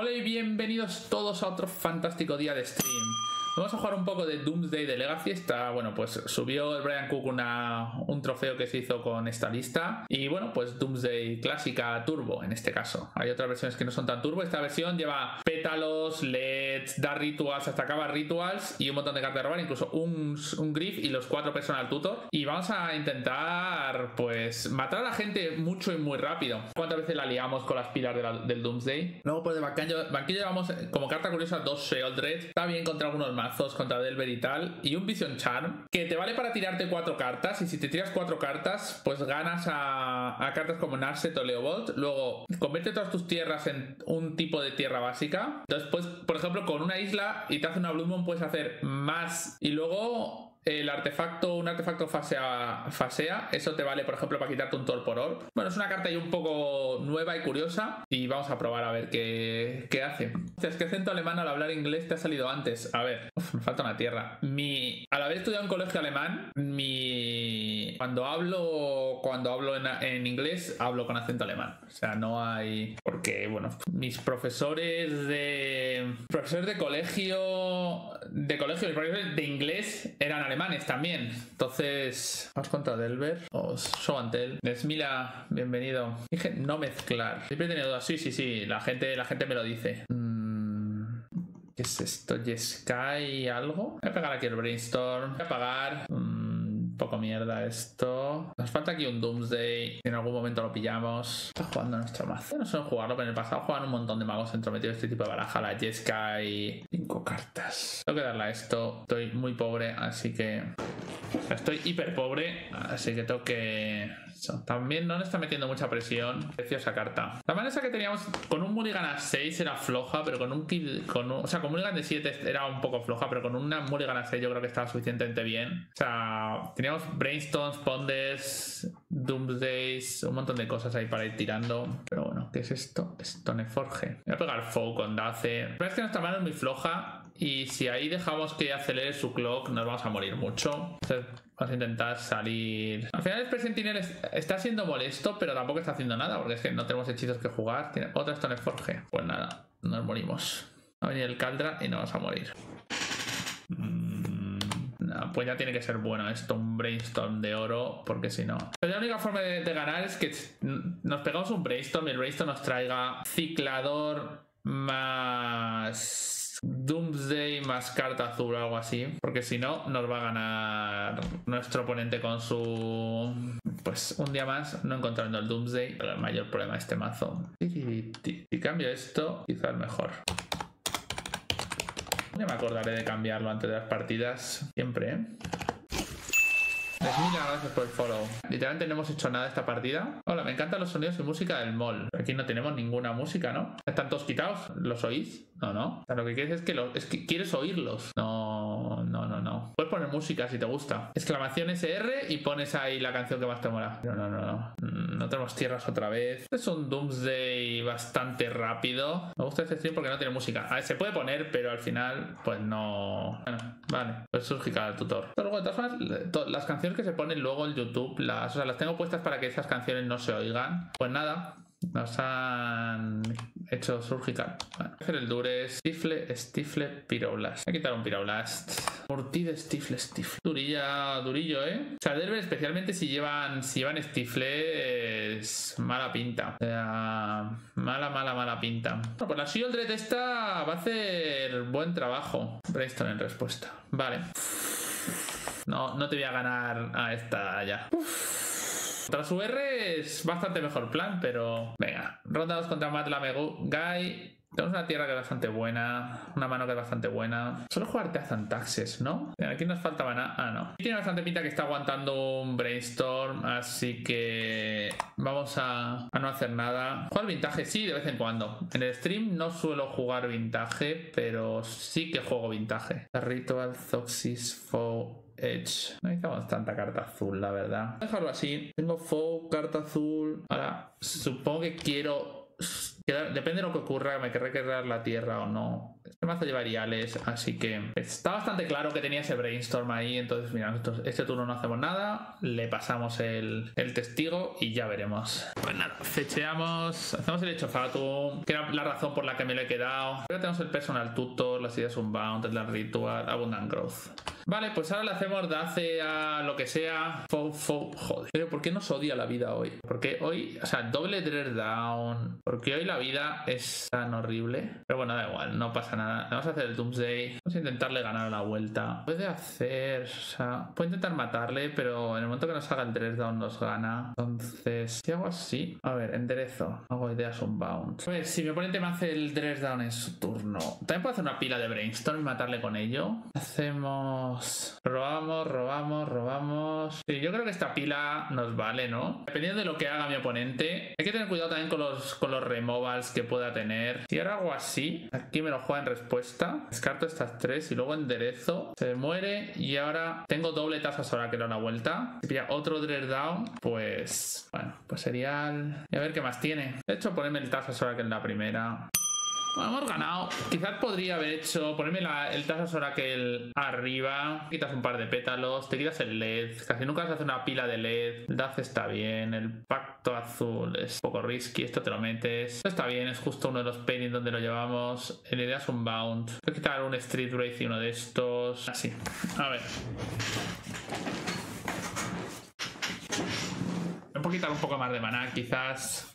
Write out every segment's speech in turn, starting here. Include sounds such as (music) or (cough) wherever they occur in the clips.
Hola y bienvenidos todos a otro fantástico día de stream. Vamos a jugar un poco de Doomsday de Legacy. Está, bueno, pues subió el Brian Cook una, un trofeo que se hizo con esta lista. Y bueno, pues Doomsday clásica turbo en este caso. Hay otras versiones que no son tan turbo. Esta versión lleva pétalos, LEDs, da rituals, hasta acaba rituals y un montón de cartas de robar, incluso un, un griff y los cuatro personal tutor. Y vamos a intentar, pues, matar a la gente mucho y muy rápido. ¿Cuántas veces la liamos con las pilas del Doomsday? Luego, pues de banquillo, banquillo llevamos como carta curiosa dos Sheoldred. Está bien contra algunos más contra Delver y tal, y un Vision Charm, que te vale para tirarte cuatro cartas, y si te tiras cuatro cartas, pues ganas a, cartas como Narset o Leovold. Luego, convierte todas tus tierras en un tipo de tierra básica. Entonces, pues, por ejemplo, con una isla y te hace una Blood Moon, puedes hacer más. Y luego el artefacto, un artefacto fasea, fasea, eso te vale, por ejemplo, para quitarte un Torporor. Bueno, es una carta ahí un poco nueva y curiosa y vamos a probar a ver qué, qué hace. Es que acento alemán al hablar inglés te ha salido antes. A ver, (laughs) me falta una tierra. Mi, al haber estudiado en colegio alemán, mi, cuando hablo, cuando hablo en, en inglés, hablo con acento alemán. O sea, no hay, porque, bueno, mis profesores de, profesores de colegio, de colegio, mis profesores de inglés eran alemanes también. Entonces, ¿has contado Delver? O Soantel. Desmila, bienvenido. Dije no mezclar. Siempre he tenido dudas. Sí, sí, sí. La gente, la gente me lo dice. Mm, ¿Qué es esto? ¿Yeskai algo? Voy a pegar aquí el brainstorm. Voy a apagar. Mm, poco mierda esto. Nos falta aquí un Doomsday. En algún momento lo pillamos. Está jugando nuestro mazo. No suelen jugarlo, pero en el pasado juegan un montón de magos entrometidos este tipo de baraja. La Jeskai. Cinco cartas. Tengo que darle a esto. Estoy muy pobre, así que. Estoy hiper pobre, así que tengo que. También no le está metiendo mucha presión. Preciosa carta. La manera que teníamos con un Mulligan a 6 era floja, pero con un kit. Con o sea, con Mulligan de 7 era un poco floja, pero con una Mulligan a 6 yo creo que estaba suficientemente bien. O sea, teníamos Brainstones, Pondes, Doomsdays, un montón de cosas ahí para ir tirando. Pero bueno, ¿qué es esto? Stoneforge. Voy a pegar Foe con Dace. La es que nuestra mano es muy floja y si ahí dejamos que acelere su clock, nos vamos a morir mucho. Entonces, vamos a intentar salir. Al final, el Presentinel está siendo molesto, pero tampoco está haciendo nada, porque es que no tenemos hechizos que jugar. Tiene otra Stone Forge. Pues nada, nos morimos. Va a venir el Caldra y nos vamos a morir. Mm, pues ya tiene que ser bueno esto, un brainstorm de oro, porque si no. La única forma de, de ganar es que nos pegamos un brainstorm y el brainstorm nos traiga ciclador más Doomsday más carta azul o algo así. Porque si no, nos va a ganar nuestro oponente con su. Pues un día más, no encontrando el Doomsday. Pero el mayor problema de este mazo. Si cambio esto, quizás mejor. Ya me acordaré de cambiarlo antes de las partidas. Siempre, ¿eh? Mil gracias por el follow. Literalmente no hemos hecho nada esta partida. Hola, me encantan los sonidos y música del mall. Aquí no tenemos ninguna música, ¿no? ¿Están todos quitados? ¿Los oís? No, no. O sea, lo que quieres es que, es que quieres oírlos. No, no, no, no. Puedes poner música si te gusta. Exclamación SR y pones ahí la canción que más te mola. No, no, no, no. No tenemos tierras otra vez. Es un Doomsday bastante rápido. Me gusta este stream porque no tiene música. A ver, se puede poner, pero al final, pues no. Bueno, vale. Pues surgical tutor. Pero luego, de todas formas, las canciones que se ponen luego en YouTube, las, o sea, las tengo puestas para que esas canciones no se oigan. Pues nada, nos han hecho surgical. Bueno, hacer el dure, stifle, stifle, piroblast. Voy a quitar un piroblast. Mortide, stifle, stifle. Durilla, durillo, ¿eh? Delver, especialmente si llevan, si llevan stifle, es mala pinta. O sea, mala, mala, mala pinta. Bueno, pues la Shieldred esta va a hacer buen trabajo. Brainstorm en respuesta. Vale. No, no te voy a ganar a esta ya. Tras su R es bastante mejor plan, pero venga. Ronda 2 contra Matt. Guy. Tenemos una tierra que es bastante buena, una mano que es bastante buena. Solo jugar Teazan Taxes, ¿no? Aquí nos faltaba nada. Ah, no. Tiene bastante pinta que está aguantando un brainstorm, así que vamos a, no hacer nada. Jugar vintage, sí, de vez en cuando. En el stream no suelo jugar vintage, pero sí que juego vintage. Ritual, Zoxis, Foe. Edge. No necesitamos tanta carta azul, la verdad. Voy a dejarlo así. Tengo Foe, carta azul. Ahora, supongo que quiero depende de lo que ocurra, me querré quedar la tierra o no. Este mazo llevaría Ales, así que está bastante claro que tenía ese brainstorm ahí. Entonces, mira, nosotros este turno no hacemos nada, le pasamos el, testigo y ya veremos. Pues nada, fecheamos, hacemos el hecho Fatum, que era la razón por la que me lo he quedado. Ahora tenemos el personal tutor, las ideas unbound, el ritual, abundant growth. Vale, pues ahora le hacemos dace a lo que sea. Fo, fo, joder. Pero ¿por qué nos odia la vida hoy? Porque hoy, o sea, doble dread down. Porque hoy la vida es tan horrible. Pero bueno, da igual, no pasa nada. Vamos a hacer el Doomsday. Vamos a intentarle ganar la vuelta. Puede hacer, o sea, puede intentar matarle, pero en el momento que nos haga el dread down nos gana. Entonces, si hago así, a ver, enderezo. Hago ideas unbound. A ver, si mi oponente me hace el dread down en su turno, también puedo hacer una pila de brainstorm y matarle con ello. Hacemos Robamos, robamos, robamos. Yo creo que esta pila nos vale, ¿no? Dependiendo de lo que haga mi oponente. Hay que tener cuidado también con los, con los removals que pueda tener. Si ahora hago así, aquí me lo juega en respuesta. Descarto estas tres y luego enderezo. Se muere y ahora tengo doble tasas ahora que da una vuelta. Si pilla otro Dread Down, pues... Bueno, pues sería... Y a ver qué más tiene. De hecho, ponerme el tasas ahora que en la primera hemos ganado. Quizás podría haber hecho ponerme el Tazas el arriba. Quitas un par de pétalos. Te quitas el LED. Casi nunca se hace una pila de LED. El DAZ está bien. El pacto azul es un poco risky. Esto te lo metes. Esto está bien. Es justo uno de los paintings donde lo llevamos. El idea es un bound. Voy a quitar un Street Race y uno de estos. Así. A ver. Voy a quitar un poco más de maná, quizás.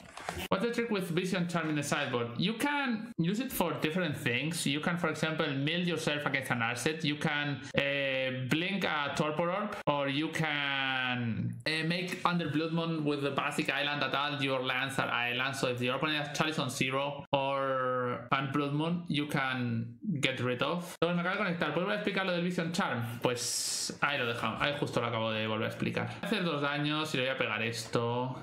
What's the trick with Vision Charm in the sideboard? You can use it for different things. You can, for example, mill yourself against an asset. You can uh, blink a Torpor Orb, or you can uh, make under Blood Moon with the basic island that all your lands are islands. So if your opponent has Chalice on zero or and Blood Moon, you can get rid of. Entonces me acabo de conectar. ¿Puedo explicar lo del Vision Charm? Pues ahí lo dejamos. Ahí justo lo acabo de volver a explicar. Hacer dos daños y le voy a pegar esto.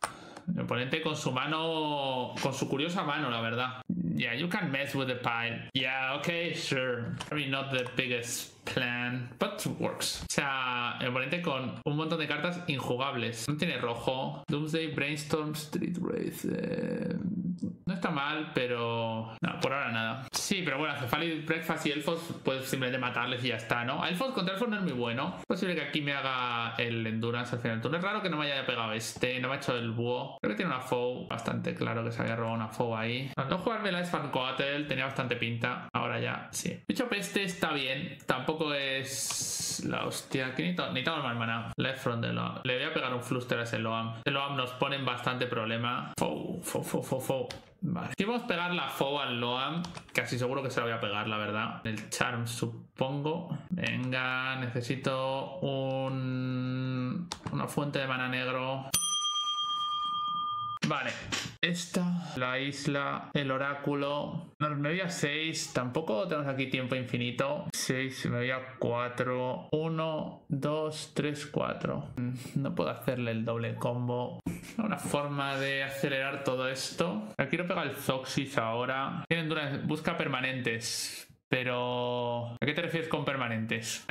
El oponente con su mano, con su curiosa mano, la verdad. Yeah, you can mess with the pile. Yeah, okay, sure. Mean, not the biggest plan, but works. O sea, el oponente con un montón de cartas injugables. No tiene rojo. Doomsday, Brainstorm, Street Wraith. Eh, no está mal, pero. No, por ahora nada. Sí, pero bueno, Cephalic Breakfast y Elfos, puedes simplemente matarles y ya está, ¿no? Elfos contra Elfos no es muy bueno. Es posible que aquí me haga el Endurance al final Es raro que no me haya pegado este, no me ha hecho el búho. Creo que tiene una foe bastante claro que se había robado una foe ahí. No jugarme la Coatel tenía bastante pinta. Ahora ya, sí. Dicho peste está bien. Tampoco es la hostia. Aquí necesitamos más mana. Left front de Loam. Le voy a pegar un fluster a ese Loam. El Loam nos pone bastante problema. Foe, foe, foe, foe, foe. Vale. Si vamos a pegar la FO al Loam, casi seguro que se la voy a pegar, la verdad. El Charm, supongo. Venga, necesito un... una fuente de mana negro. Vale, esta, la isla, el oráculo. me voy a 6, tampoco tenemos aquí tiempo infinito. 6, me voy a 4. 1, 2, 3, 4. No puedo hacerle el doble combo. Una forma de acelerar todo esto. Quiero pegar el Zoxis ahora. Busca permanentes. Pero, ¿a qué te refieres con permanentes?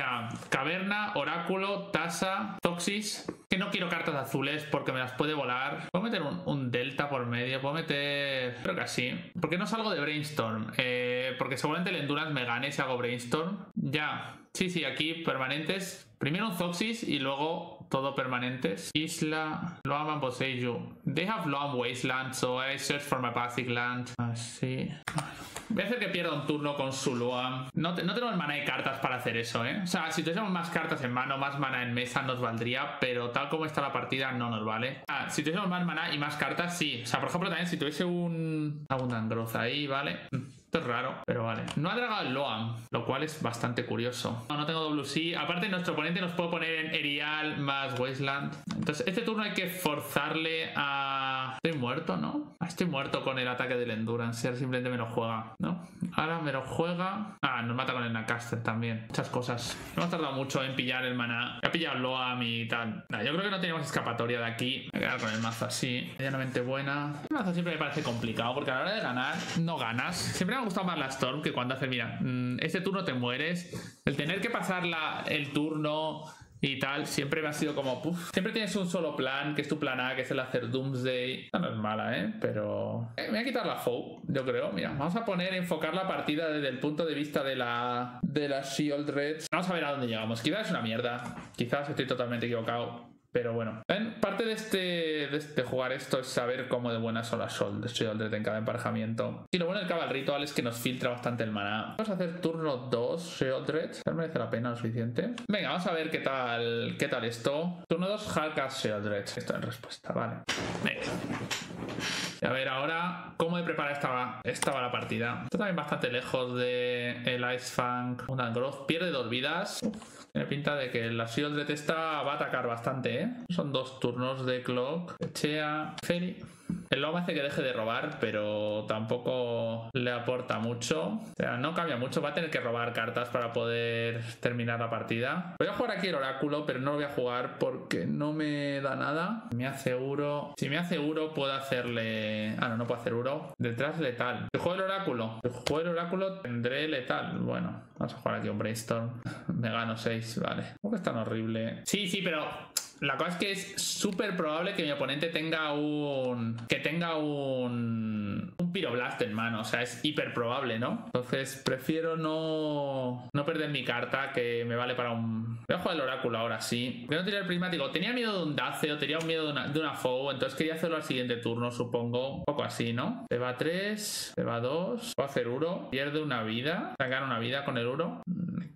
caverna, oráculo, tasa, toxis. Que no quiero cartas azules porque me las puede volar. Puedo meter un, delta por medio. Puedo meter. Creo que así. ¿Por qué no salgo de brainstorm? Eh, porque seguramente el endurance me gane si hago brainstorm. Ya. Sí, sí, aquí permanentes. Primero un Zoxis y luego todo permanentes. Isla Loam and Boseiju. They have Loam Wasteland, so I search for my basic land. Así. Voy a hacer que pierda un turno con su. No, no tenemos mana y cartas para hacer eso, ¿eh? O sea, si tuviésemos más cartas en mano, más mana en mesa nos valdría, pero tal como está la partida no nos vale. Ah, si tuviésemos más mana y más cartas, sí. O sea, por ejemplo, también si tuviese un... Abundant Growth ahí, ¿vale? Esto es raro, pero vale. No ha dragado el Loam, lo cual es bastante curioso. No, no tengo WC. Aparte, nuestro oponente nos puede poner en Erial más Wasteland. Entonces, este turno hay que forzarle a... Estoy muerto, ¿no? Ah, estoy muerto con el ataque del Endurance. Él simplemente me lo juega, ¿no? Ahora me lo juega... Ah, nos mata con el Nacaster también. Muchas cosas. Hemos tardado mucho en pillar el mana. Ha pillado Loam y tal. yo creo que no tenemos escapatoria de aquí. Voy a quedar con el mazo así. Medianamente buena. El mazo siempre me parece complicado porque a la hora de ganar, no ganas. Siempre me ha gustado más la Storm que cuando hace, mira, este turno te mueres. El tener que pasar el turno y tal, siempre me ha sido como, siempre tienes un solo plan, que es tu plan A, que es el hacer Doomsday. no es mala, ¿eh? Pero eh, me voy a quitar la FOU, yo creo. Mira, vamos a poner, enfocar la partida desde el punto de vista de la, de la Shield Reds. Vamos a ver a dónde llegamos. Quizás es una mierda. Quizás estoy totalmente equivocado. Pero bueno, parte de este, de este jugar esto es saber cómo de buenas son las Shieldred en cada emparejamiento. Y lo bueno del Cabal Ritual es que nos filtra bastante el maná. Vamos a hacer turno 2 Shieldred. ¿No merece la pena lo suficiente? Venga, vamos a ver qué tal, qué tal esto. Turno 2 Halkas Shieldred. Esto en respuesta, vale. Venga. Y a ver ahora cómo de preparar estaba, estaba la partida. Está también bastante lejos de Ice Fang. Una Growth pierde dos vidas. Tiene pinta de que la Shield de esta va a atacar bastante, ¿eh? Son dos turnos de Clock. Chea, Feli. El lobo hace que deje de robar, pero tampoco le aporta mucho. O sea, no cambia mucho. Va a tener que robar cartas para poder terminar la partida. Voy a jugar aquí el oráculo, pero no lo voy a jugar porque no me da nada. Me hace uro. Si me hace uro, puedo hacerle... Ah, no, no puedo hacer uro. Detrás letal. Si juego el oráculo. Si juego el oráculo, tendré letal. Bueno, vamos a jugar aquí un brainstorm. (laughs) me gano 6, vale. ¿Cómo que es tan horrible? Sí, sí, pero la cosa es que es súper probable que mi oponente tenga un. que tenga un. un Pyroblast en mano. O sea, es hiper probable, ¿no? Entonces prefiero no. no perder mi carta que me vale para un. Voy a jugar el oráculo ahora sí. Voy a tirar el prismático. Tenía miedo de un Dace o tenía miedo de una, de una Foe. Entonces quería hacerlo al siguiente turno, supongo. Un poco así, ¿no? Se va 3, se va 2. Puedo hacer Uro. Pierde una vida. Sacar una vida con el Uro.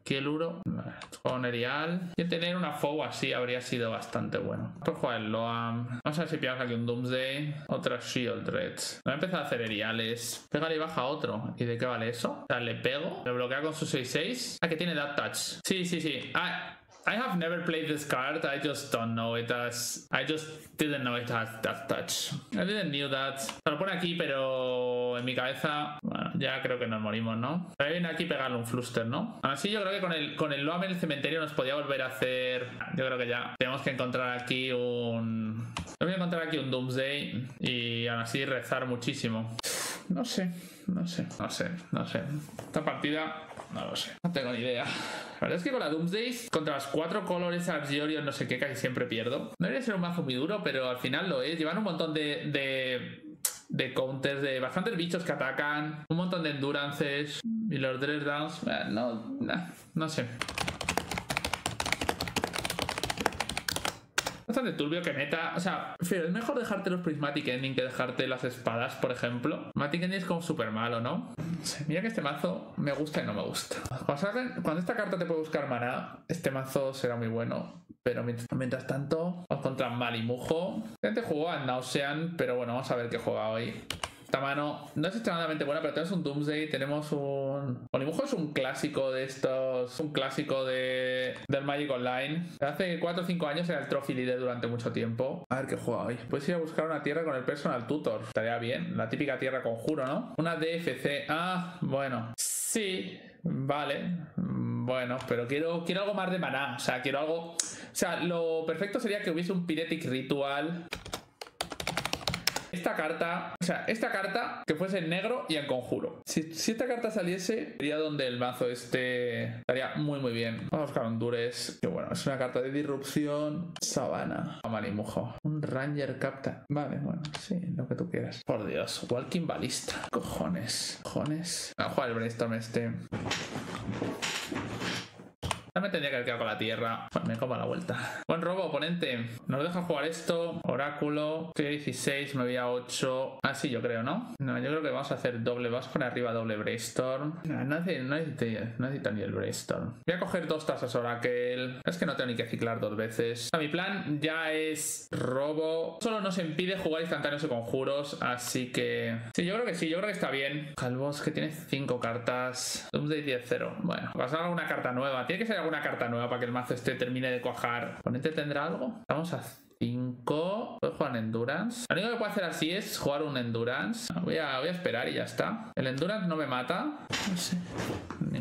Que el Uro. Con Erial. Y tener una Foe así habría sido bastante bueno. Por jugar el Loam. Vamos a ver si pillamos aquí un Doomsday. Otra Shield Reds. Voy a empezar a hacer Eriales. Pégale y baja otro. ¿Y de qué vale eso? O le pego. Me bloquea con su 6-6. Ah, que tiene That Touch. Sí, sí, sí. I have never played this card. I just don't know it as. I just didn't know it has that touch. I didn't knew that. Se lo pone aquí, pero en mi cabeza. Bueno, ya creo que nos morimos, ¿no? Pero viene aquí pegarle un fluster, ¿no? Así yo creo que con el, con el Loam en el cementerio nos podía volver a hacer. Yo creo que ya. Tenemos que encontrar aquí un. Voy a encontrar aquí un Doomsday y aún así rezar muchísimo. No sé, no sé, no sé, no sé. Esta partida no lo sé. No tengo ni idea. La verdad es que con la Doomsday, contra los cuatro colores Argiorion, no sé qué, casi siempre pierdo. No debería ser un mazo muy duro, pero al final lo es. Llevan un montón de, de, de counters, de bastantes bichos que atacan, un montón de endurances y los dress downs. Eh, no, no sé. Bastante turbio que meta. O sea, es mejor dejarte los Prismatic Ending que dejarte las espadas, por ejemplo. Prismatic Ending es como súper malo, ¿no? Mira que este mazo me gusta y no me gusta. Cuando, esta carta te puede buscar mana, este mazo será muy bueno. Pero mientras, tanto, vamos contra Malimujo. Gente jugó a Nausean, pero bueno, vamos a ver qué juega hoy. Esta mano no es extremadamente buena, pero tenemos un Doomsday, tenemos un... Olimujo es un clásico de estos, un clásico de, del Magic Online. Hace 4 o 5 años era el Trophy Leader durante mucho tiempo. A ver qué juega hoy. Puedes ir a buscar una tierra con el Personal Tutor. Estaría bien. La típica tierra conjuro, ¿no? Una DFC. Ah, bueno. Sí, vale. Bueno, pero quiero, quiero algo más de maná. O sea, quiero algo... O sea, lo perfecto sería que hubiese un Piretic Ritual esta carta, o sea, esta carta que fuese en negro y en conjuro. Si, esta carta saliese, sería donde el mazo este estaría muy, muy bien. Vamos a buscar un Dures, que bueno, es una carta de disrupción. Sabana, Amanimujo, un Ranger Capta. Vale, bueno, sí, lo que tú quieras. Por Dios, Walking Ballista. Cojones, cojones. A jugar el brainstorm este. Ya me tendría que haber quedado con la tierra. me como la vuelta. Buen robo, oponente. Nos deja jugar esto. Oráculo. Estoy a 16, me voy a 8. Ah, sí, yo creo, ¿no? No, yo creo que vamos a hacer doble. Vamos a poner arriba doble Brainstorm. No, necesito, ni el Brainstorm. Voy a coger dos tasas Oracle. Es que no tengo ni que ciclar dos veces. mi plan ya es robo. Solo nos impide jugar instantáneos y conjuros. Así que... Sí, yo creo que sí. Yo creo que está bien. Calvos que tiene 5 cartas. Doomsday 10-0. Bueno, pasar a una carta nueva. Tiene que ser alguna carta nueva para que el mazo este termine de cuajar. ¿Ponente tendrá algo? Vamos a 5. Puedo jugar en Endurance. Lo único que puedo hacer así es jugar un Endurance. Voy a, voy a esperar y ya está. El Endurance no me mata. No sé.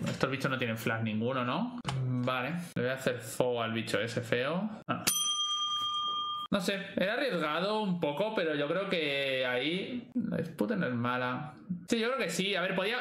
Estos bichos no tienen flash ninguno, ¿no? Vale. Le voy a hacer fuego al bicho ese feo. Ah. No sé, era arriesgado un poco, pero yo creo que ahí la disputa no es mala. Sí, yo creo que sí. A ver, podía.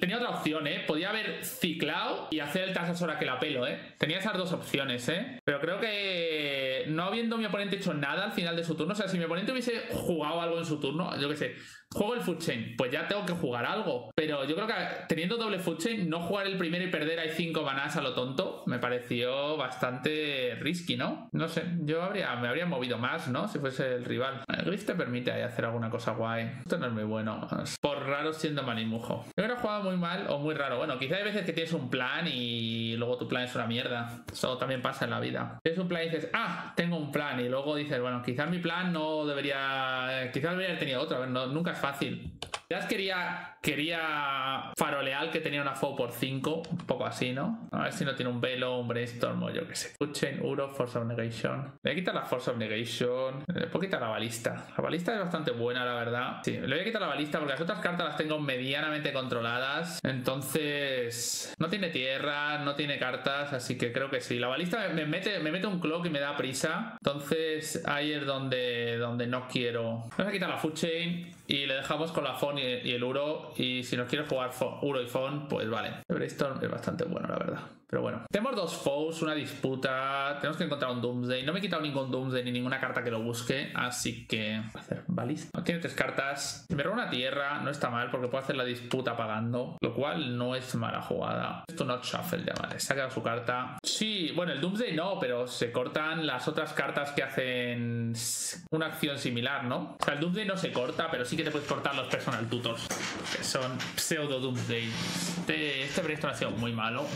Tenía otra opción, ¿eh? Podía haber ciclado y hacer el Tasasora que la pelo, ¿eh? Tenía esas dos opciones, ¿eh? Pero creo que no habiendo mi oponente hecho nada al final de su turno, o sea, si mi oponente hubiese jugado algo en su turno, yo qué sé, Juego el food chain, pues ya tengo que jugar algo. Pero yo creo que teniendo doble food chain, no jugar el primero y perder ahí 5 manás a lo tonto, me pareció bastante risky, ¿no? No sé, yo habría, me habría movido más, ¿no? Si fuese el rival. El Griff te permite ahí hacer alguna cosa guay. Esto no es muy bueno. Por raro siendo manimujo. Yo creo que he jugado muy mal o muy raro. Bueno, quizá hay veces que tienes un plan y luego tu plan es una mierda. Eso también pasa en la vida. Tienes un plan y dices, ah, tengo un plan. Y luego dices, bueno, quizás mi plan no debería. Quizás debería haber tenido otro. No, nunca fácil. Ya quería, quería faroleal que tenía una FO por 5, un poco así, ¿no? A ver si no tiene un velo, un brainstorm o yo qué sé. Food Uro, Force of Negation. Le voy a quitar la Force of Negation. Le puedo quitar la balista. La balista es bastante buena, la verdad. Sí, le voy a quitar la balista porque las otras cartas las tengo medianamente controladas. Entonces, no tiene tierra, no tiene cartas, así que creo que sí. La balista me mete, me mete un clock y me da prisa. Entonces, ahí es donde, donde no quiero. Vamos a quitar la Food Chain y le dejamos con la Y, el Uro. Y si nos quiere jugar Uro y Fon, pues vale. El Brainstorm es bastante bueno, la verdad. Pero bueno, tenemos dos foes, una disputa. Tenemos que encontrar un Doomsday. No me he quitado ningún Doomsday ni ninguna carta que lo busque. Así que. Hacer balista. Tiene tres cartas. Me roba una tierra, no está mal porque puedo hacer la disputa pagando. Lo cual no es mala jugada. Esto no shuffle ya, vale. Quedado su carta. Sí, bueno, el Doomsday no, pero se cortan las otras cartas que hacen una acción similar, ¿no? O sea, el Doomsday no se corta, pero sí que te puedes cortar los personal tutors. Que son pseudo Doomsday. Este, este ha sido muy malo.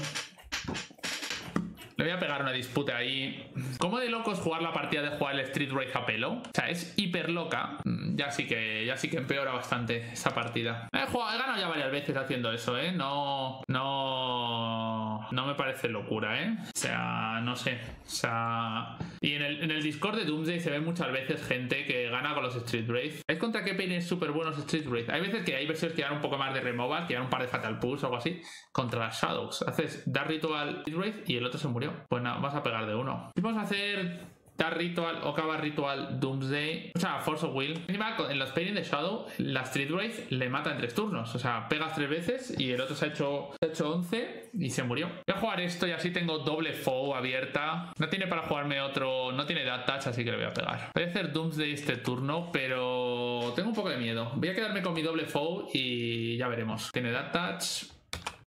Le voy a pegar una disputa ahí. ¿Cómo de loco es jugar la partida de jugar el Street Race a pelo? O sea, es hiper loca. Mm, ya sí que, ya sí que empeora bastante esa partida. He ganado ya varias veces haciendo eso, ¿eh? No, no, no me parece locura, ¿eh? O sea, no sé. O sea, y en el, en el Discord de Doomsday se ve muchas veces gente que gana con los Street Wraith. ¿Es contra qué peines súper buenos Street Wraith? Hay veces que hay versiones que dan un poco más de removal, que dan un par de Fatal Pulse o algo así, contra las Shadows. Haces Dark Ritual Street Wraith y el otro se murió. Pues nada, vas a pegar de uno. Vamos a hacer Dark Ritual, Okaba Ritual, Doomsday, o sea, Force of Will. Encima, en los Painting de Shadow, la Street Wraith le mata en tres turnos. O sea, pegas tres veces y el otro se ha hecho, se ha hecho 11 y se murió. Voy a jugar esto y así tengo doble foe abierta. No tiene para jugarme otro, no tiene Death Touch, así que le voy a pegar. Voy a hacer Doomsday este turno, pero tengo un poco de miedo. Voy a quedarme con mi doble foe y ya veremos. Tiene Death Touch,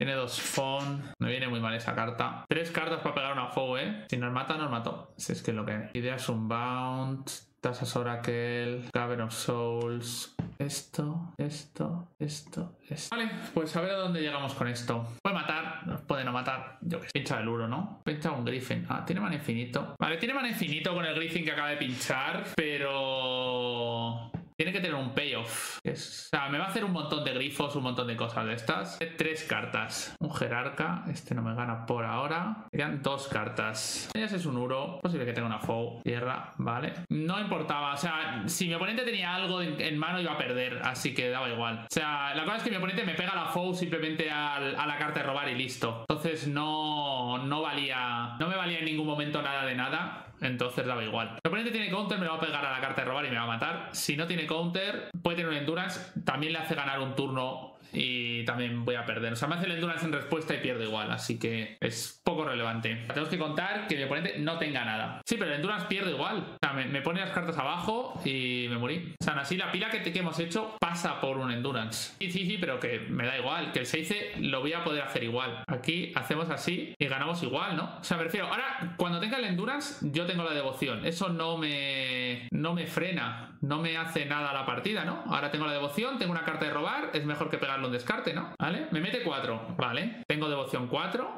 tiene dos Fon. Me viene muy mal esa carta. Tres cartas para pegar una Foe, ¿eh? Si nos mata, nos mató. Si es que es lo que Ideas Unbound. Tasas Oracle. Cavern of Souls. Esto, esto, esto, esto. Vale, pues a ver a dónde llegamos con esto. Puede matar, puede no matar. Yo que sé. Pincha el uro, ¿no? Pincha un Griffin. Ah, tiene mana infinito. Vale, tiene mana infinito con el Griffin que acaba de pinchar, pero tiene que tener un payoff. o sea, me va a hacer un montón de grifos, un montón de cosas de estas. Tres cartas. Un jerarca. Este no me gana por ahora. Quedan dos cartas. Ese es un uro. Posible que tenga una foe. Tierra, vale. No importaba. O sea, si mi oponente tenía algo en, mano iba a perder. Así que daba igual. O sea, la cosa es que mi oponente me pega la foe simplemente a la carta de robar y listo. Entonces no, no valía. No me valía en ningún momento nada de nada entonces daba igual. El oponente tiene counter, me va a pegar a la carta de robar y me va a matar. Si no tiene counter, puede tener un endurance, también le hace ganar un turno y también voy a perder. O sea, me hace el endurance en respuesta y pierdo igual, así que es poco relevante. Tenemos que contar que mi oponente no tenga nada. Sí, pero el endurance pierdo igual. O sea, me, pone las cartas abajo y me morí. O sea, así la pila que, que hemos hecho pasa por un endurance. Sí, sí, sí, pero que me da igual. Que el 6 lo voy a poder hacer igual. Aquí hacemos así y ganamos igual, ¿no? O sea, me refiero, ahora cuando tenga el endurance, yo tengo la devoción. Eso no me, no me frena, no me hace nada la partida, ¿no? Ahora tengo la devoción, tengo una carta de robar, es mejor que pegarlo un descarte, ¿no? ¿Vale? Me mete 4, ¿vale? Tengo devoción 4.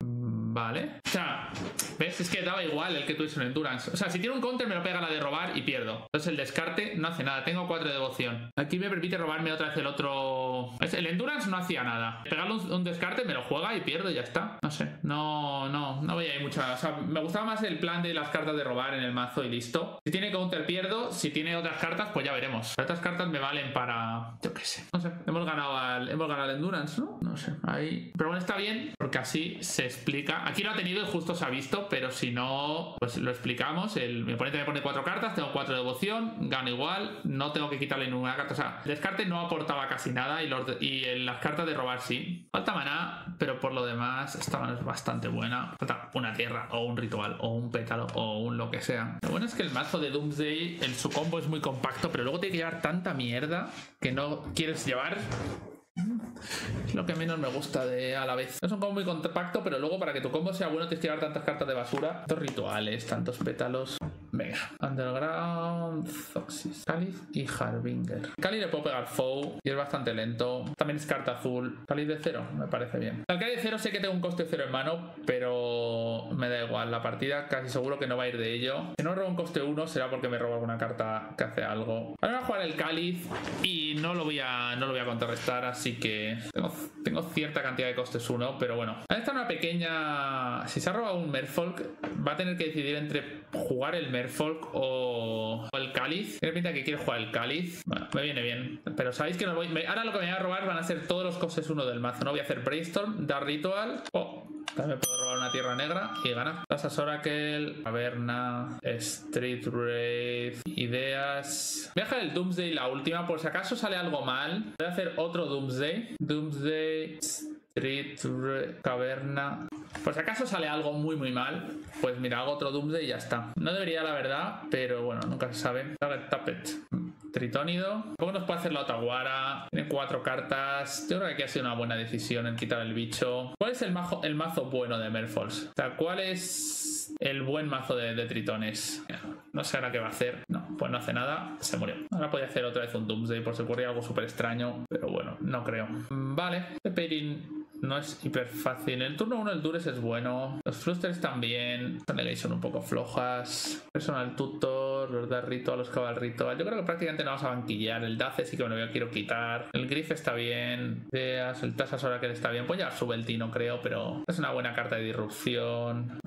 Vale. O sea, ¿ves? Es que daba igual el que tuviese un endurance. O sea, si tiene un counter me lo pega la de robar y pierdo. Entonces el descarte no hace nada. Tengo 4 de devoción. Aquí me permite robarme otra vez el otro... El endurance no hacía nada. Pegarle un, descarte me lo juega y pierdo y ya está. No sé. No, no, no veía ahí mucha... O sea, me gustaba más el plan de las cartas de robar en el mazo y listo. Si tiene counter pierdo. Si tiene otras cartas, pues ya veremos. Las otras cartas me valen para... Yo qué sé. No sé. Hemos ganado al... Hemos ganado el endurance, ¿no? No sé. Ahí... Pero bueno, está bien porque así se explica Aquí lo ha tenido y justo se ha visto, pero si no, pues lo explicamos. El, mi oponente me pone cuatro cartas, tengo cuatro de devoción, gano igual, no tengo que quitarle ninguna carta. O sea, el descarte no aportaba casi nada y, y las cartas de robar sí. Falta maná, pero por lo demás, esta mano es bastante buena. Falta una tierra, o un ritual, o un pétalo, o un lo que sea. Lo bueno es que el mazo de Doomsday, el, su combo es muy compacto, pero luego tiene que llevar tanta mierda que no quieres llevar lo que menos me gusta de a la vez. Es un combo muy compacto, pero luego para que tu combo sea bueno tienes que llevar tantas cartas de basura, tantos rituales, tantos pétalos. Venga, Underground, Zoxis, Cáliz y Harbinger. Cáliz le puedo pegar Foe y es bastante lento. También es carta azul. Cáliz de cero, me parece bien. El Cáliz de cero sé que tengo un coste cero en mano, pero me da igual. La partida casi seguro que no va a ir de ello. Si no robo un coste uno será porque me robo alguna carta que hace algo. Ahora voy a jugar el Cáliz y no lo voy a, no lo voy a contrarrestar, así que tengo, cierta cantidad de costes uno, pero bueno. Ahí está una pequeña... Si se ha robado un Merfolk, va a tener que decidir entre jugar el Merfolk o, el Cáliz. Tiene pinta que quiere jugar el Cáliz. Bueno, me viene bien. Pero sabéis que no voy... Ahora lo que me voy a robar van a ser todos los costes uno del mazo. No voy a hacer Brainstorm, Dar Ritual. Oh, también puedo robar una tierra negra y gana. Casas Oracle, Caverna, Street Wraith, Ideas. Voy a dejar el Doomsday la última por si acaso sale algo mal. Voy a hacer otro Doomsday. Doomsday, Street Caverna. Por si acaso sale algo muy muy mal, pues mira, hago otro Doomsday y ya está. No debería la verdad, pero bueno, nunca se sabe. Tappet. Tritónido. ¿Cómo nos puede hacer la Otaguara? Tiene cuatro cartas. Yo creo que ha sido una buena decisión en quitar el bicho. ¿Cuál es el, mazo, el mazo bueno de Merfolds? O sea, ¿cuál es el buen mazo de, tritones? No sé ahora qué va a hacer. No, pues no hace nada. Se murió. Ahora podía hacer otra vez un Doomsday por si ocurría algo súper extraño. Pero bueno, no creo. Vale. Pepperin no es hiper fácil. En el turno 1 el Dures es bueno. Los Flusters también. son un poco flojas. Personal Tutor, los da Ritual, los Cabal Ritual. Yo creo que prácticamente no vamos a banquillar. El Dace sí que me lo quiero quitar. El Griff está bien. El Tasas ahora que está bien. Pues ya sube el Tino, creo, pero es una buena carta de disrupción.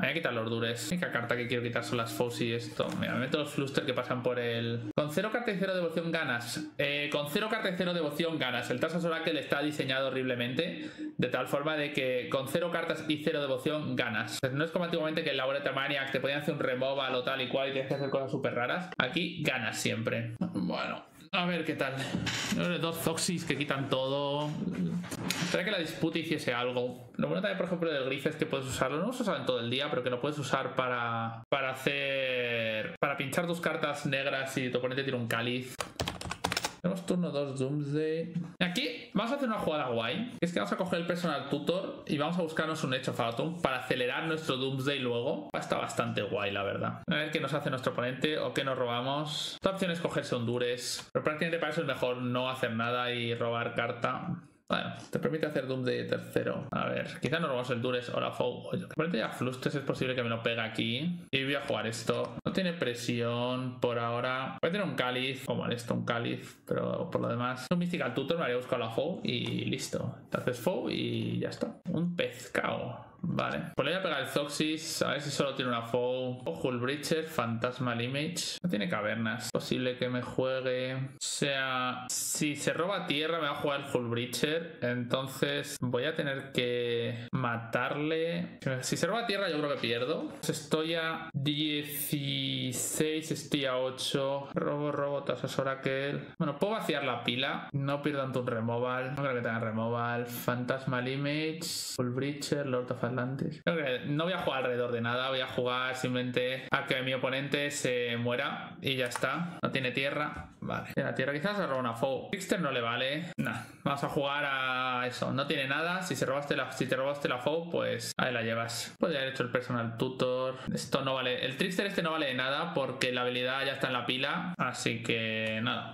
Voy a quitar los dures. La única carta que quiero quitar son las Fossy y esto. Mira, me meto los Fluster que pasan por el. Con cero carta y cero devoción ganas. Eh, con cero carta y cero devoción ganas. El Tasas Oracle está diseñado horriblemente. De tal forma de que con cero cartas y cero devoción ganas. No es como antiguamente que en la Boleta Maniac te podían hacer un removal o tal y cual y tienes que hacer cosas súper raras. Aquí ganas siempre. Bueno, a ver qué tal. Dos Zoxis que quitan todo. Espera que la disputa hiciese algo. Lo bueno también, por ejemplo, del Griff es que puedes usarlo. No lo usas en todo el día, pero que lo puedes usar para, para hacer. Para pinchar tus cartas negras y tu oponente tiene un cáliz. Tenemos turno 2 Doomsday. Aquí vamos a hacer una jugada guay. Es que vamos a coger el personal tutor y vamos a buscarnos un hecho Fatum para acelerar nuestro Doomsday luego. Está bastante guay, la verdad. A ver qué nos hace nuestro oponente o qué nos robamos. Esta opción es cogerse un Dures. Pero prácticamente para eso es mejor no hacer nada y robar carta. Bueno, te permite hacer Doom de tercero. A ver, quizá no robamos el Dures o la Foe. Oye, ya Flustes es posible que me lo pegue aquí. Y voy a jugar esto. No tiene presión por ahora. Voy a tener un cáliz. Como esto, un cáliz. Pero por lo demás, un Mystical Tutor. Me haría buscar la Foe y listo. Entonces Foe y ya está. Un pescado. Vale. Pues le voy a pegar el Zoxis. A ver si solo tiene una Foe. O Hullbreacher, Fantasmal Image. No tiene cavernas. Posible que me juegue. O sea, si se roba tierra, me va a jugar el Hullbreacher. Entonces voy a tener que matarle. Si se roba tierra, yo creo que pierdo. Estoy a 16, estoy a 8. Robo, robo, tasas Oracle. Bueno, puedo vaciar la pila. No pierdo tanto un removal. No creo que tenga removal. Fantasmal Image, Hullbreacher, Lord of no voy a jugar alrededor de nada, voy a jugar simplemente a que mi oponente se muera y ya está. No tiene tierra. Vale. la tierra quizás se roba una foe. Trickster no le vale. Nah. Vamos a jugar a eso. No tiene nada. Si, se robaste la, te robaste la foe, pues ahí la llevas. Podría haber hecho el personal tutor. Esto no vale. El Trickster este no vale de nada porque la habilidad ya está en la pila. Así que nada.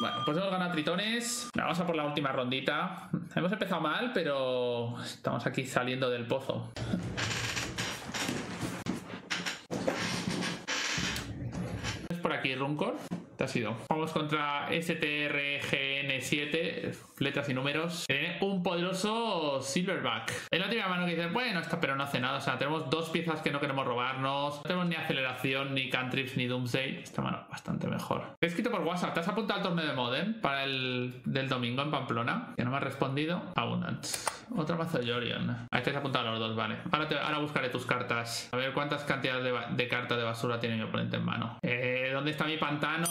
Bueno, pues hemos ganado tritones. Vamos a por la última rondita. Hemos empezado mal, pero estamos aquí saliendo del pozo. Es por aquí, Runcor. Te ha sido. Vamos contra STRGN7, letras y números. Tiene un poderoso Silverback. Es la última mano que dice, bueno, está, pero no hace nada. O sea, tenemos dos piezas que no queremos robarnos. No tenemos ni aceleración, ni cantrips, ni Doomsday. Esta mano bastante mejor. Te he escrito por WhatsApp. ¿Te has apuntado al torneo de Modem para el del domingo en Pamplona? Que no me ha respondido. Abundant. Otra mazo de Jorion. Ahí te has apuntado a los dos, vale. Ahora, ahora buscaré tus cartas. A ver cuántas cantidades de, de cartas de basura tiene mi oponente en mano. Eh, ¿Dónde está mi pantano?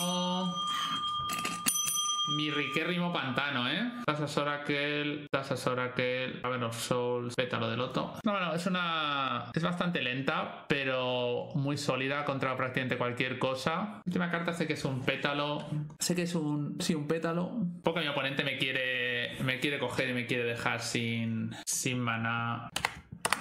Mi riquérrimo pantano, ¿eh? Tasas Oracle, Tasas Oracle, Raven of Souls, Pétalo de Loto. No, bueno, es una... Es bastante lenta, pero muy sólida contra prácticamente cualquier cosa. Última carta sé que es un pétalo. Sé que es un... Sí, un pétalo. Poco mi oponente me quiere... Me quiere coger y me quiere dejar sin... Sin mana.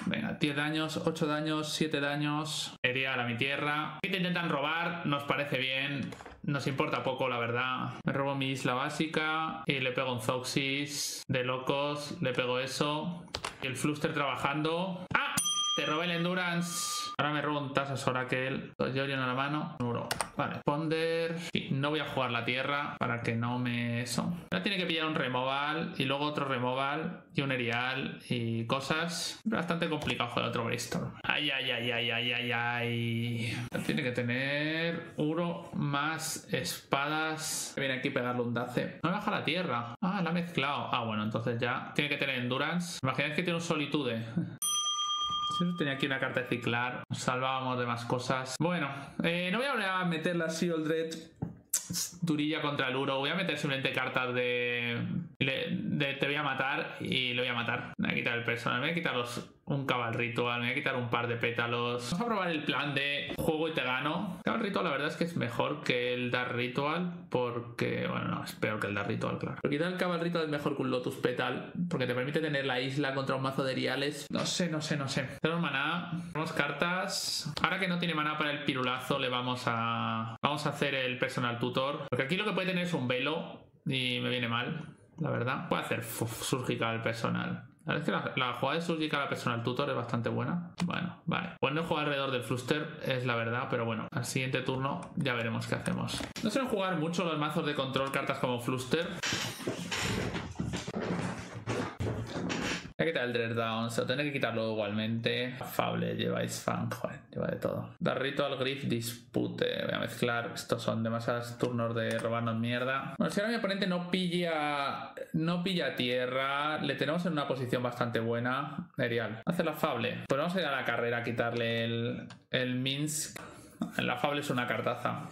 Venga, 10 daños, 8 daños, 7 daños. Erial a mi tierra. Si te intentan robar, nos parece bien. Nos importa poco, la verdad. Me robo mi isla básica y le pego un Zoxis de locos. Le pego eso. Y el Fluster trabajando. ¡Ah! Te robé el Endurance. Ahora me robo un Tasas Oracle. Jorion a la mano. Muro. Vale. Ponder. Sí, no voy a jugar la tierra para que no me... Eso. Ahora tiene que pillar un removal y luego otro removal y un erial y cosas. Bastante complicado jugar otro Brainstorm. Ay, ay, ay, ay, ay, ay, ay. Tiene que tener uro más espadas. Viene aquí pegarle un dace. No me baja la tierra. Ah, la ha mezclado. Ah, bueno, entonces ya. Tiene que tener endurance. Imagináis que tiene un solitude. Tenía aquí una carta de ciclar. Salvábamos de más cosas. Bueno, eh, no voy a meter la Seal Dread durilla contra el Uro. Voy a meter simplemente cartas de, de, Te voy a matar y lo voy a matar. Voy a quitar el personal. Voy a quitar los, un Cabal Ritual. Me voy a quitar un par de pétalos. Vamos a probar el plan de juego y te gano. Cabal Ritual la verdad es que es mejor que el Dark Ritual. Porque, bueno, no, es peor que el Dark Ritual, claro. Pero quitar el Cabal Ritual es mejor que un Lotus Petal. Porque te permite tener la isla contra un mazo de Riales. No sé, no sé, no sé. Tenemos maná. Tenemos cartas. Ahora que no tiene maná para el pirulazo, le vamos a... Vamos a hacer el personal tutor. Porque aquí lo que puede tener es un velo. Y me viene mal, la verdad. Puede hacer surgical personal. La verdad es que la, jugada de a personal tutor es bastante buena. Bueno, vale. Pues no jugar alrededor del Fluster es la verdad, pero bueno, al siguiente turno ya veremos qué hacemos. No suelen jugar mucho los mazos de control cartas como Fluster. Quitar el Dread Down, se lo tendré que quitarlo igualmente. Afable, lleváis fan, joder, lleva de todo. Dar Ritual Grief Dispute. Voy a mezclar. Estos son demasiados turnos de robarnos mierda. Bueno, si ahora mi oponente no pilla. No pilla tierra. Le tenemos en una posición bastante buena. Erial. Hace la afable. Pues vamos a ir a la carrera a quitarle el. El Minsk. La afable es una cartaza.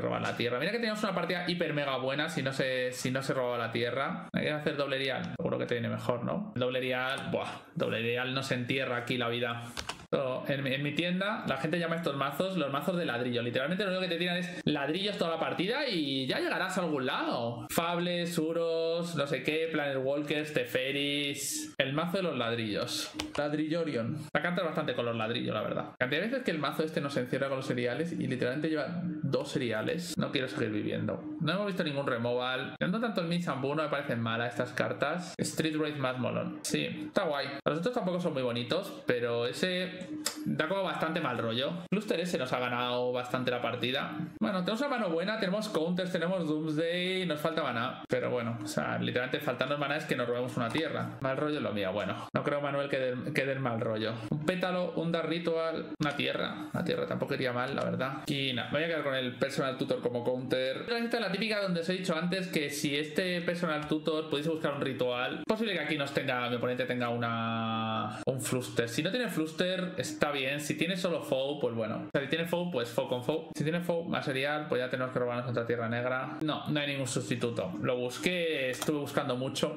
Que la tierra. Mira que teníamos una partida hiper mega buena si no se, si no se robaba la tierra. Hay que hacer doble real. Seguro que te viene mejor, ¿no? Doble real. Buah. Doble real no se entierra aquí la vida. En mi, tienda, la gente llama estos mazos los mazos de ladrillo. Literalmente lo único que te tiran es ladrillos toda la partida y ya llegarás a algún lado. Fables, Uros, no sé qué, Planet Walkers, Teferis. El mazo de los ladrillos. Ladrillorion. La canta bastante con los ladrillos, la verdad. Cantidad de veces que el mazo este no se encierra con los seriales y literalmente lleva dos seriales. No quiero seguir viviendo. No hemos visto ningún removal. No tanto el Mizambu, no me parecen malas estas cartas. Street Race más molón. Sí, está guay. Los otros tampoco son muy bonitos, pero ese da como bastante mal rollo. Cluster S nos ha ganado bastante la partida. Bueno, tenemos una mano buena, tenemos counters, tenemos Doomsday, nos falta mana. Pero bueno, o sea, literalmente faltando mana es que nos robemos una tierra. Mal rollo lo mío, bueno. No creo, Manuel, que dé el mal rollo. Un pétalo, un Dark Ritual, una tierra. Una tierra tampoco iría mal, la verdad. Y nada, voy a quedar con el Personal Tutor como counter. Esta es la típica donde os he dicho antes que si este Personal Tutor pudiese buscar un ritual, es posible que aquí nos tenga, mi oponente tenga una un Fluster. Si no tiene Fluster, está bien. Si tiene solo Foe, pues bueno. si tiene Foe, pues Foe con Foe. Si tiene Foe más serial, pues ya tenemos que robarnos otra Tierra Negra. No, no hay ningún sustituto. Lo busqué, estuve buscando mucho.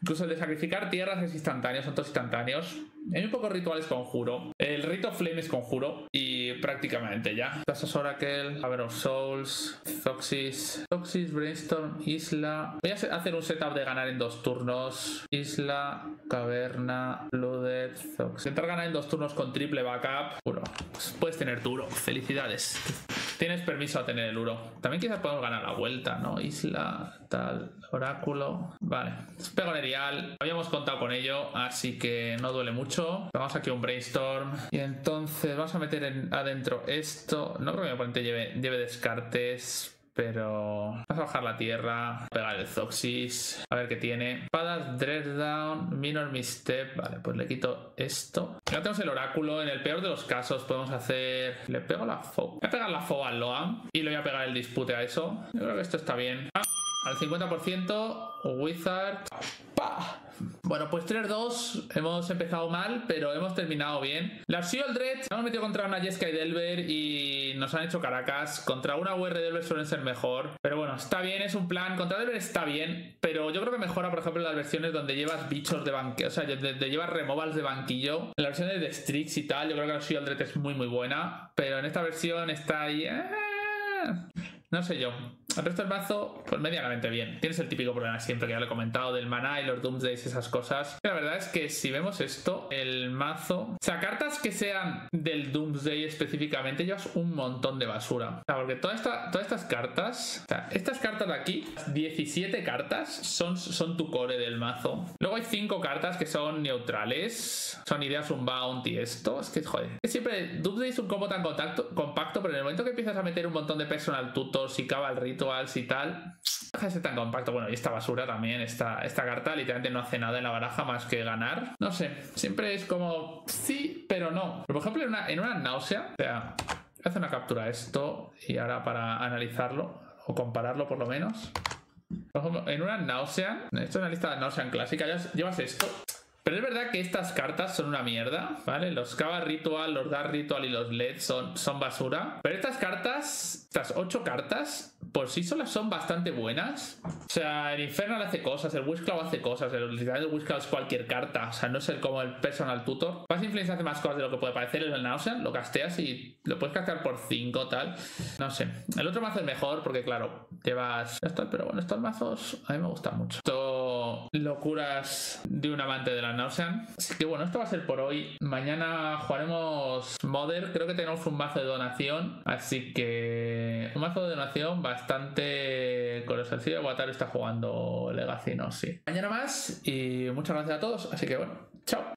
Incluso el de sacrificar tierras es instantáneo, son todos instantáneos. Hay un poco rituales conjuro. El rito Flame es conjuro. Y prácticamente ya. Tasas Oracle, Haber of Souls, Zoxis. Zoxis, Brainstorm, Isla. Voy a hacer un setup de ganar en dos turnos. Isla, Caverna, Blooded, Zoxis. Intentar ganar en dos turnos con triple backup. Uro. Puedes tener duro. Felicidades. Tienes permiso a tener el Uro. También quizás podemos ganar la vuelta, ¿no? Isla, tal, Oráculo. Vale. Pego Habíamos contado con ello, así que no duele mucho. Mucho. Vamos aquí un brainstorm. Y entonces vamos a meter en, adentro esto. No creo que mi oponente lleve, lleve descartes. Pero vamos a bajar la tierra, pegar el Zoxis, a ver qué tiene. Espadas, Down, Minor Misstep. Vale, pues le quito esto. Ya tenemos el oráculo. En el peor de los casos podemos hacer. Le pego la fo. Voy a pegar la fo al Loam y le voy a pegar el dispute a eso. Yo creo que esto está bien. Ah, al 50%, Wizard. ¡Pah! Bueno, pues 3-2, hemos empezado mal, pero hemos terminado bien. La Dread hemos metido contra una Jessica y Delver y nos han hecho Caracas. Contra una UR Delver suelen ser mejor. Pero bueno, está bien, es un plan. Contra Delver está bien, pero yo creo que mejora, por ejemplo, las versiones donde llevas bichos de banquillo, o sea, donde llevas removals de banquillo. En la versión de Strix y tal, yo creo que la Dread es muy, muy buena. Pero en esta versión está ahí... Eh, no sé yo. El resto del mazo, pues medianamente bien. Tienes el típico problema siempre que ya lo he comentado del mana y los Doomsdays, esas cosas. la verdad es que si vemos esto, el mazo. O sea, cartas que sean del Doomsday específicamente, llevas un montón de basura. O sea, porque toda esta, todas estas cartas. O sea, estas cartas de aquí, 17 cartas, son, son tu core del mazo. Luego hay 5 cartas que son neutrales. Son ideas Unbound y esto. Es que, joder. Es siempre. Doomsday es un combo tan compacto, pero en el momento que empiezas a meter un montón de personal tutors y y tal. De ser tan compacto. Bueno, y esta basura también, esta, esta carta literalmente no hace nada en la baraja más que ganar. No sé, siempre es como sí, pero no. por ejemplo, en una, en una náusea, o sea, hace una captura esto y ahora para analizarlo o compararlo por lo menos. Por ejemplo, en una náusea, esto es una lista de náusea clásica, llevas esto pero es verdad que estas cartas son una mierda, ¿vale? Los Kava Ritual, los Dark Ritual y los LED son, son basura. Pero estas cartas, estas ocho cartas, por sí solas son bastante buenas. O sea, el Infernal hace cosas, el Wishclaw hace cosas, el literal Wishclaw es cualquier carta. O sea, no es el, como el Personal Tutor. Más Influence hace más cosas de lo que puede parecer. El Nausea lo casteas y lo puedes castear por 5 tal. No sé. El otro mazo es mejor porque, claro, llevas... Pero bueno, estos mazos a mí me gustan mucho. Esto... Locuras de un amante de la Así que bueno, esto va a ser por hoy. Mañana jugaremos Modern. Creo que tenemos un mazo de donación. Así que un mazo de donación bastante con el Wataru está jugando Legacy, no, sí. Mañana más y muchas gracias a todos. Así que bueno, chao.